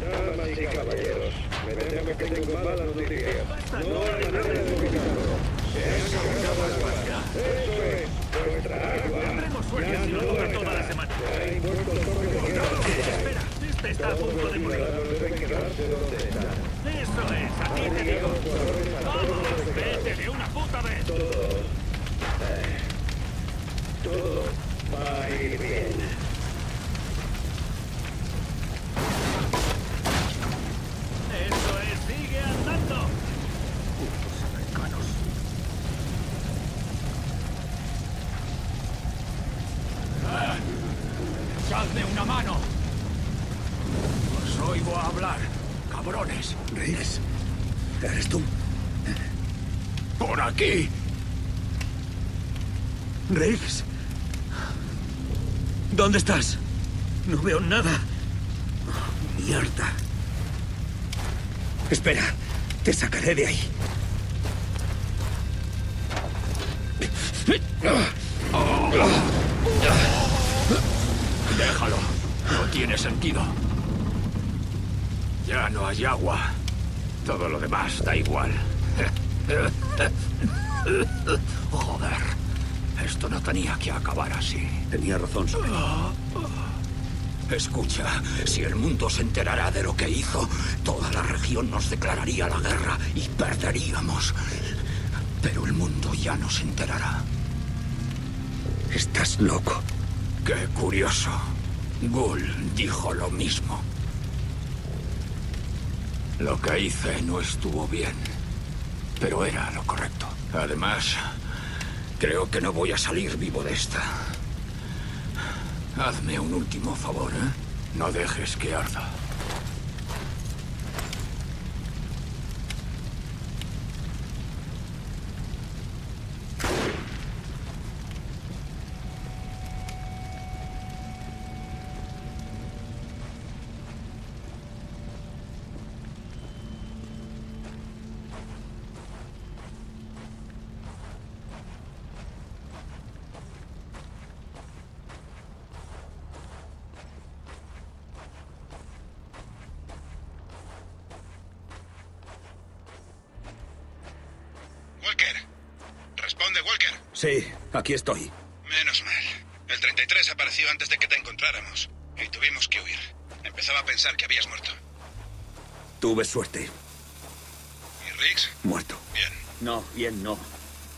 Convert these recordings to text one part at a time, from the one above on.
Damas y caballeros, me temo que tengo malas noticias. No hay manera de ubicarlo. Se cargado. Eso es, nuestra agua. Ya no es toda la semana. De. Espera, este está a punto de morir. Ciudadanos deben quedarse donde están. Eso es, a ti te digo. Todos, vete de una puta vez. Todo, todo va a ir bien. ¿Dónde estás? No veo nada. Oh, mierda. Espera, te sacaré de ahí. Déjalo. No tiene sentido. Ya no hay agua. Todo lo demás da igual. Joder. Esto no tenía que acabar así. Tenía razón, Soren. Escucha, si el mundo se enterara de lo que hizo, toda la región nos declararía la guerra y perderíamos. Pero el mundo ya no se enterará. Estás loco. Qué curioso. Gull dijo lo mismo. Lo que hice no estuvo bien, pero era lo correcto. Además, creo que no voy a salir vivo de esta. Hazme un último favor, ¿eh? No dejes que arda. Walker. Responde, Walker. Sí, aquí estoy. Menos mal. El 33 apareció antes de que te encontráramos. Y tuvimos que huir. Empezaba a pensar que habías muerto. Tuve suerte. ¿Y Riggs? Muerto. Bien. No, bien no.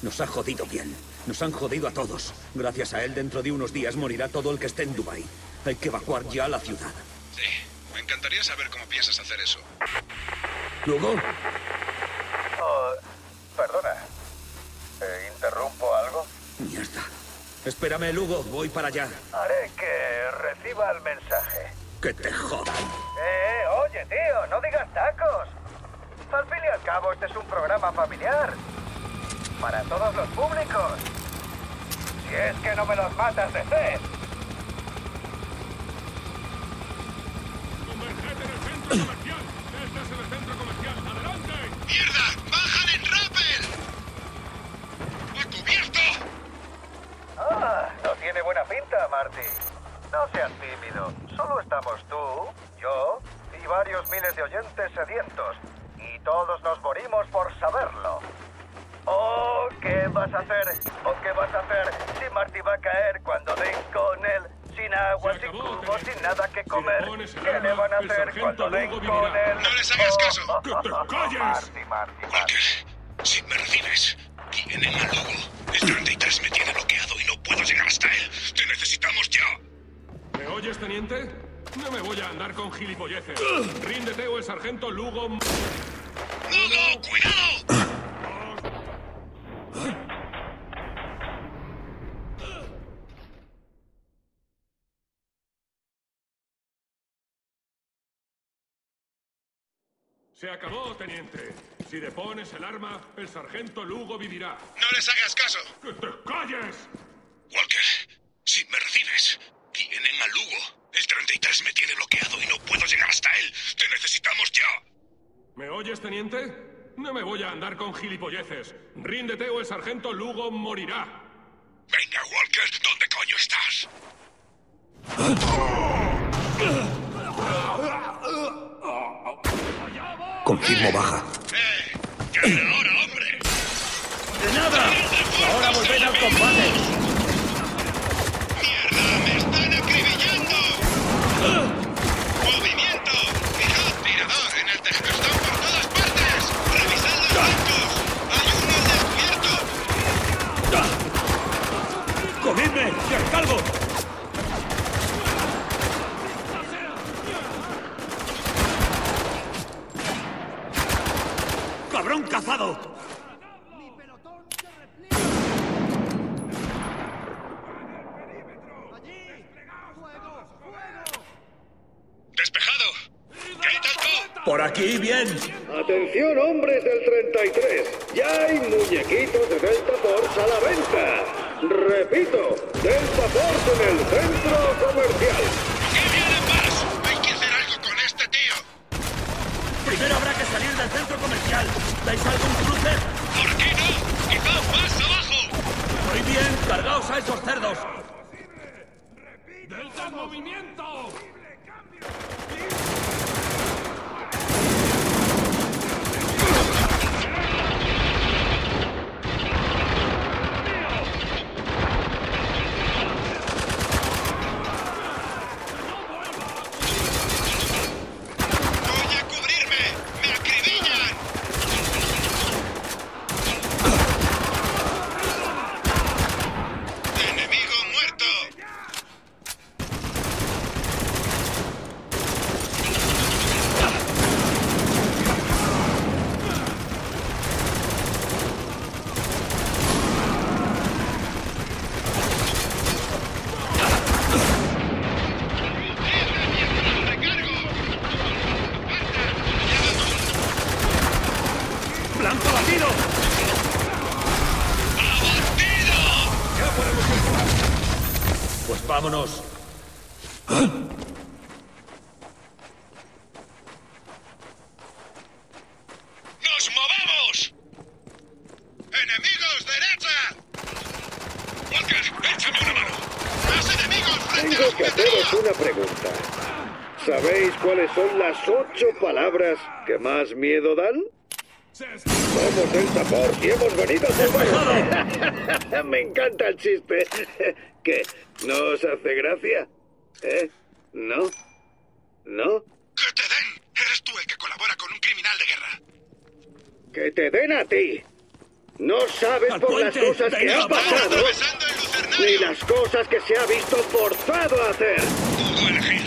Nos ha jodido bien. Nos han jodido a todos. Gracias a él, dentro de unos días morirá todo el que esté en Dubai. Hay que evacuar ya la ciudad. Sí. Me encantaría saber cómo piensas hacer eso. ¿Luego? Oh, perdona. ¿Eh, ¿Interrumpo algo? Mierda. Espérame, Lugo. Voy para allá. Haré que reciba el mensaje. Que te jodan. Eh, oye, tío, no digas tacos. Al fin y al cabo, este es un programa familiar. Para todos los públicos. Si es que no me los matas de sed. ¡Convergete en el centro comercial! ¡Este es el centro comercial! ¡Adelante! ¡Mierda! ¡Bajan en rappel! ¡A cubierto! Ah, no tiene buena pinta, Marty. No seas tímido. Solo estamos tú, yo y varios miles de oyentes sedientos. Y todos nos morimos por saberlo. Oh, ¿qué vas a hacer? ¿O qué vas a hacer si Marty va a caer cuando den con él? Sin agua, sin cubo, sin nada que comer. ¿Qué le van a hacer cuando den con él? No les hagas caso. ¡Que te calles! Marty, Marty, Marty. Si me recibes, tienen a Lugo. El 33 me tiene bloqueado y no puedo llegar hasta él. Teniente? No me voy a andar con gilipolleces. Ríndete o el sargento Lugo... ¡Lugo, cuidado! Se acabó, teniente. Si depones el arma, el sargento Lugo vivirá. No les hagas caso. ¡Que te calles! Walker, si me recibes, tienen a Lugo. El 33 me tiene bloqueado y no puedo llegar hasta él. Te necesitamos ya. ¿Me oyes, teniente? No me voy a andar con gilipolleces. Ríndete o el sargento Lugo morirá. Venga, Walker, ¿dónde coño estás? Confirmo baja. ¡Eh! ¡Ya era hora, hombre! ¡De nada! ¡Ahora volver al combate! ¡Mierda! ¡Me están acribillando! ¡Movimiento! ¡Fijad, tirador! ¡En el tejestón por todas partes! ¡Revisad los flancos! ¡Hay uno al descubierto! ¡Cogidme! ¡Que calvo! ¡Cabrón cazado! ¡Despejado! ¿Qué tal todo? Por aquí, bien. Atención, hombres del 33. Ya hay muñequitos de Delta Force a la venta. Repito, Delta Force en el centro comercial. ¿Qué viene más? Hay que hacer algo con este tío. Primero habrá que salir del centro comercial. ¿Dais algún cruce? ¿Por qué no? ¡Quizás más abajo! Muy bien, cargaos a esos cerdos. ¡Delta en movimiento! ¡Voy a cubrirme! ¡Me acribillan! ¡Enemigo muerto! ¡Recargo! ¡Blanco batido! Pues vámonos. ¡Nos movemos! ¡Enemigos, derecha! Walker, échame una mano. ¡Más enemigos frente a Tengo que haceros una pregunta. ¿Sabéis cuáles son las ocho palabras que más miedo dan? Somos Delta Force y hemos venido a salvaros. Me encanta el chiste. ¿Qué? ¿No os hace gracia? ¿Eh? ¿No? ¿No? ¡Que te den! Eres tú el que colabora con un criminal de guerra. ¡Que te den a ti! No sabes ¡Al por las cosas que ¡Venga, han vamos! pasado, ¡Atravesando el ni las cosas que se ha visto forzado a hacer. Pudo elegir,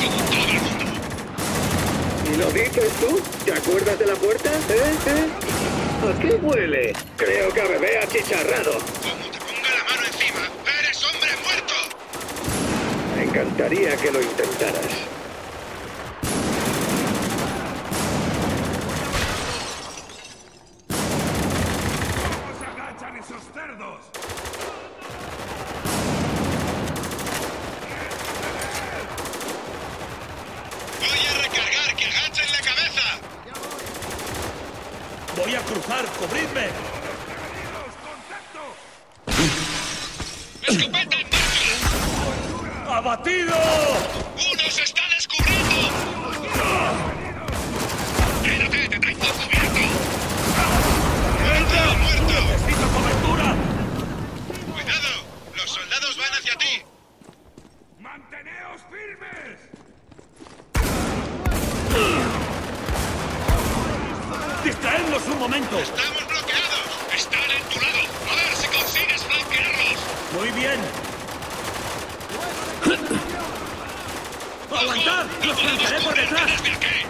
como todo el mundo. ¿Y lo dices tú? ¿Te acuerdas de la puerta? ¿Eh? ¿Eh? ¿A qué huele? Creo que a bebé achicharrado. Como te ponga la mano encima, eres hombre muerto. Me encantaría que lo intentaras. ¿Cómo se agachan esos cerdos? Voy a recargar, que agachen la cabeza. Voy a cruzar, cubridme. Marcha! ¡Abatido! ¡Uno se está descubriendo! ¡Quédate, te tengo cubierto! ¡Muerto, muerto! ¡Necesito cobertura! ¡Cuidado! ¡Los soldados van hacia ti! ¡Manteneos firmes! ¡Distraednos un momento! ¡Estamos bloqueados! ¡Están en tu lado! ¡A ver si consigues flanquearlos! Muy bien. ¡Aguantad! ¡Los flanquearé por detrás! ¡Desde aquí!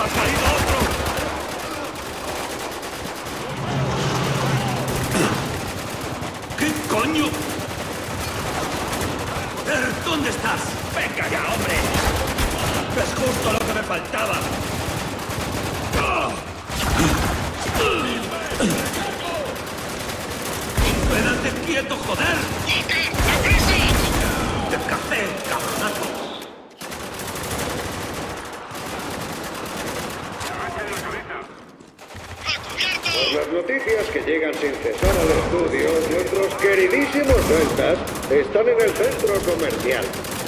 ¡Ha salido otro! ¿Qué coño? Eh, ¿Dónde estás? ¡Venga ya, hombre! Es justo lo que me faltaba. ¡Quédate quieto, joder! ¡Te café, cabronazo! Que llegan sin cesar al estudio, nuestros queridísimos celtas están en el centro comercial.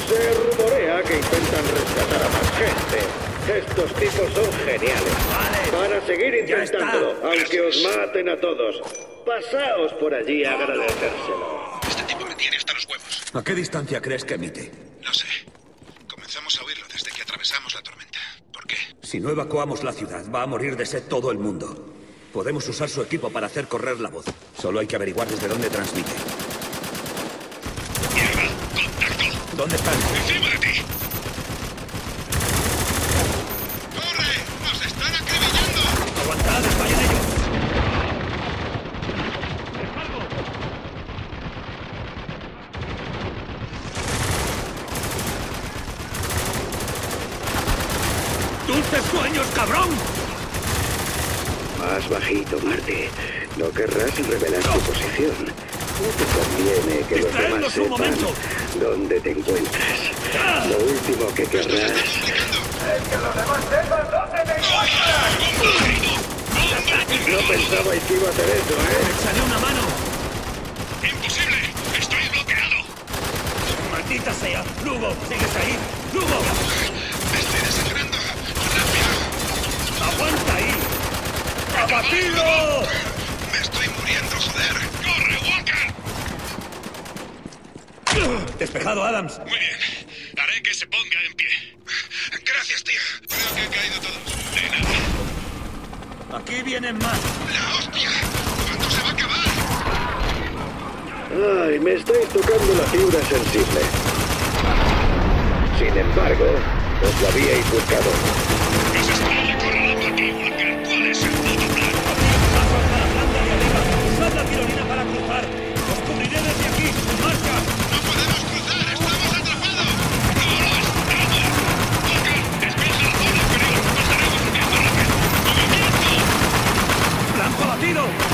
Se rumorea que intentan rescatar a más gente. Estos tipos son geniales. Van a seguir intentándolo, aunque os maten a todos. Pasaos por allí a agradecérselo. Este tipo me tiene hasta los huevos. ¿A qué distancia crees que emite? No sé. Comenzamos a oírlo desde que atravesamos la tormenta. ¿Por qué? Si no evacuamos la ciudad, va a morir de sed todo el mundo. Podemos usar su equipo para hacer correr la voz. Solo hay que averiguar desde dónde transmite. ¡Mierda! ¡Contacto! ¿Dónde están? ¡Encima de ti! ¡Corre! ¡Nos están acribillando! ¡Aguantad! ¡Vayan ellos! ¡Dulces sueños, cabrón! Más bajito, Marty. No querrás revelar tu posición. No te conviene que los demás sepan momento. dónde te encuentras. Lo último que querrás ¡Es que los demás sepan dónde te encuentras! No pensabais que iba a hacer eso, ¿eh? ¡Echaré una mano! ¡Imposible! ¡Estoy bloqueado! ¡Maldita sea! ¡Lugo! ¿Sigues ahí? ¡Lugo! ¡Me estoy desangrando! ¡Rápido! ¡Aguanta! ¡Abatido! ¡Me estoy muriendo, joder! ¡Corre, Walker! Despejado, Adams. Muy bien. Haré que se ponga en pie. Gracias, tía. Creo que han caído todos. De nada. Aquí vienen más. ¡La hostia! ¿Cuándo se va a acabar? Ay, me estáis tocando la fibra sensible. Sin embargo, os lo habíais buscado. ¡Nos están Maldito!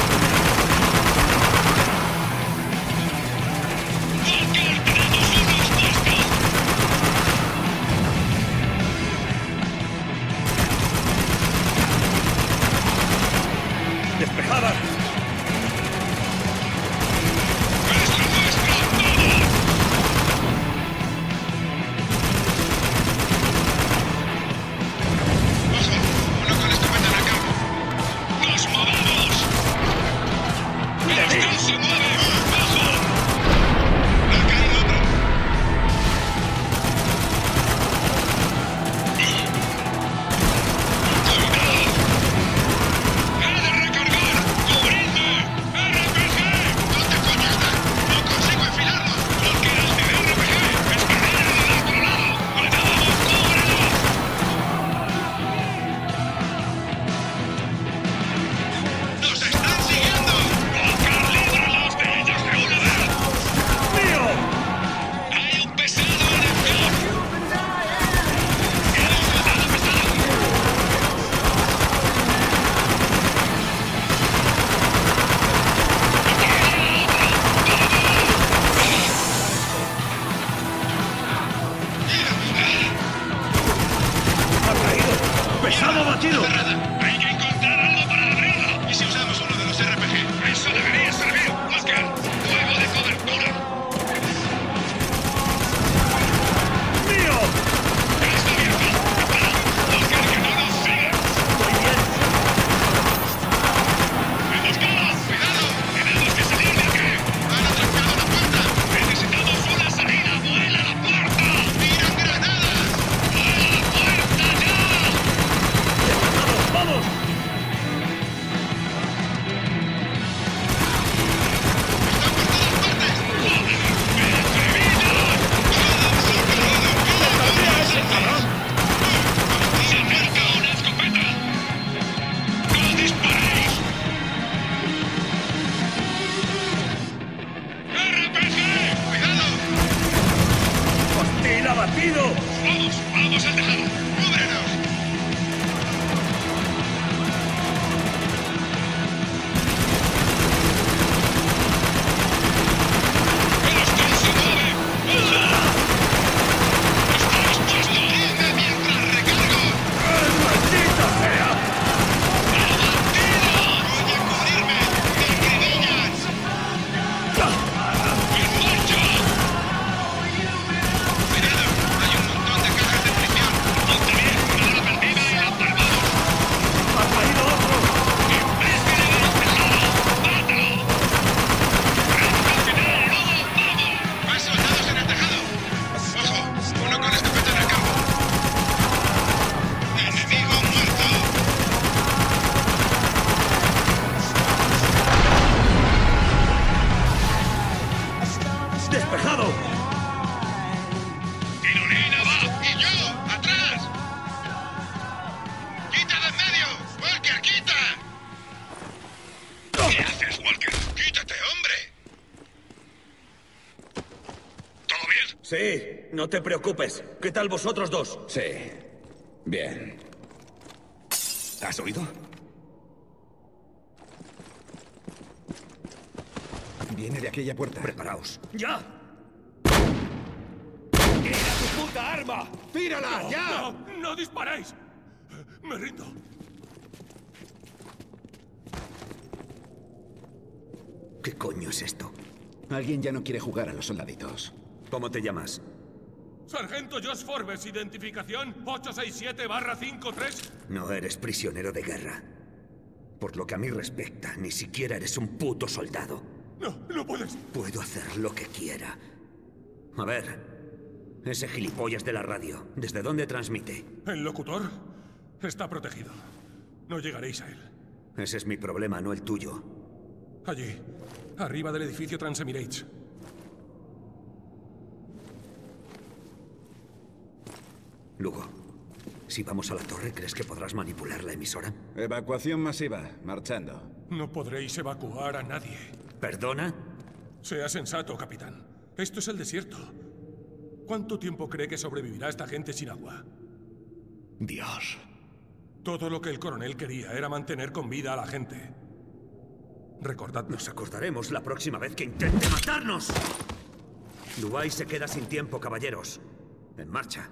¡Vamos! ¡Vamos al Sí, no te preocupes. ¿Qué tal vosotros dos? Sí. Bien. ¿Has oído? Viene de aquella puerta. Preparaos. ¡Ya! ¡Tira tu puta arma! ¡Tírala! ¡Ya! ¡No! ¡No disparéis! Me rindo. ¿Qué coño es esto? Alguien ya no quiere jugar a los soldaditos. ¿Cómo te llamas? Sargento Josh Forbes, identificación 867-53. No eres prisionero de guerra. Por lo que a mí respecta, ni siquiera eres un puto soldado. No, no puedes. Puedo hacer lo que quiera. A ver, ese gilipollas de la radio, ¿desde dónde transmite? El locutor está protegido. No llegaréis a él. Ese es mi problema, no el tuyo. Allí, arriba del edificio Transemirates. Lugo, si vamos a la torre, ¿crees que podrás manipular la emisora? Evacuación masiva. Marchando. No podréis evacuar a nadie. ¿Perdona? Sea sensato, capitán. Esto es el desierto. ¿Cuánto tiempo cree que sobrevivirá esta gente sin agua? Dios. Todo lo que el coronel quería era mantener con vida a la gente. Recordadlo. Nos acordaremos la próxima vez que intente matarnos. Dubai se queda sin tiempo, caballeros. En marcha.